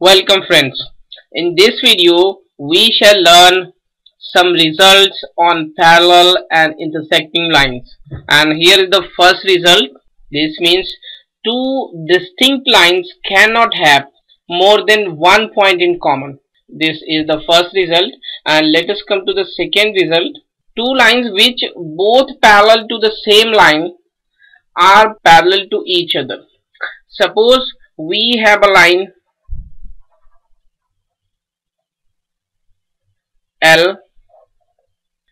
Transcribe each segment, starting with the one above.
Welcome friends. In this video we shall learn some results on parallel and intersecting lines. And here is the first result. This means two distinct lines cannot have more than one point in common. This is the first result. And let us come to the second result. Two lines which both parallel to the same line are parallel to each other. Suppose we have a line L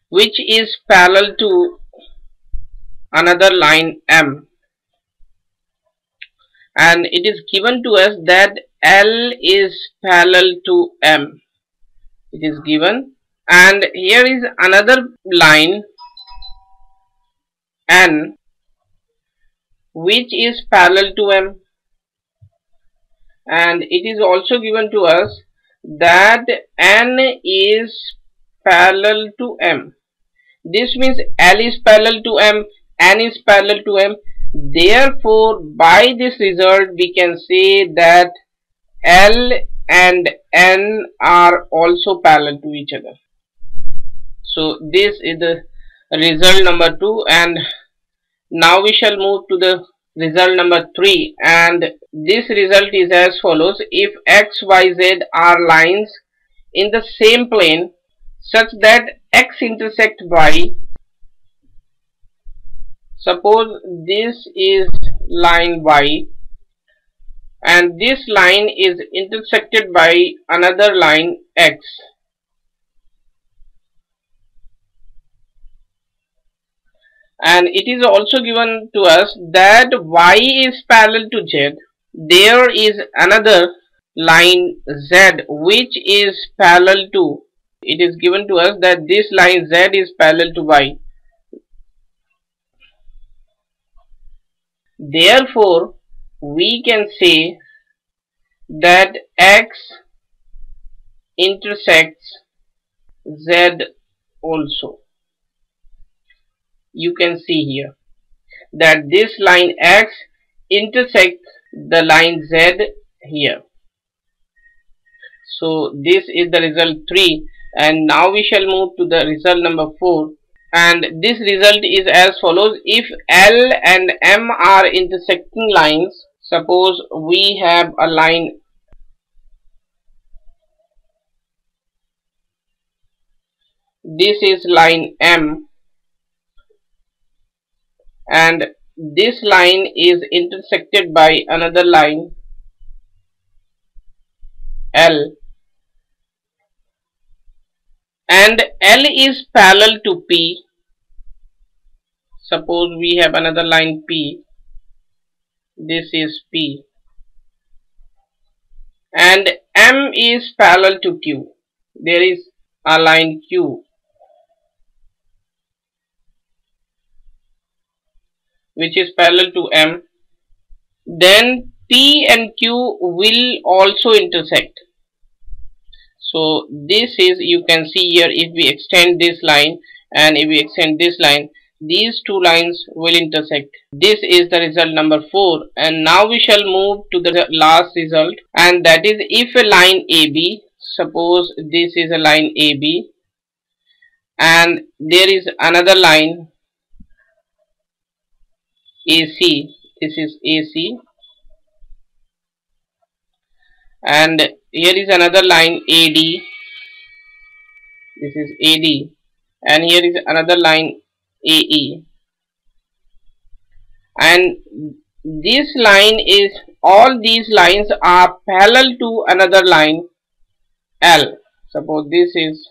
which is parallel to another line M. And it is given to us that L is parallel to M. It is given. And here is another line N which is parallel to M. And it is also given to us that N is parallel to M. This means L is parallel to M, N is parallel to M. Therefore, by this result, we can say that L and N are also parallel to each other. So, this is the result number 2 and now we shall move to the result number 3 and this result is as follows if x y z are lines in the same plane such that x intersect y. Suppose this is line y and this line is intersected by another line x. And it is also given to us that y is parallel to z. There is another line z which is parallel to it is given to us that this line z is parallel to y. Therefore we can say that x intersects z also. You can see here that this line x intersects the line z here. So this is the result 3 and now we shall move to the result number 4 and this result is as follows. If L and M are intersecting lines suppose we have a line this is line M and this line is intersected by another line L and L is parallel to P. Suppose we have another line P. This is P. And M is parallel to Q. There is a line Q. Which is parallel to M. Then P and Q will also intersect so this is you can see here if we extend this line and if we extend this line these two lines will intersect. This is the result number 4 and now we shall move to the last result and that is if a line AB suppose this is a line AB and there is another line AC this is AC and here is another line AD this is AD and here is another line AE and this line is all these lines are parallel to another line L. Suppose this is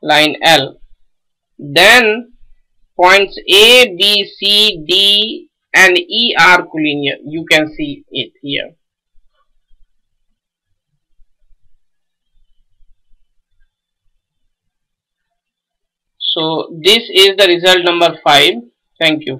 line L. Then points A, B, C, D and E are collinear. You can see it here so this is the result number 5 thank you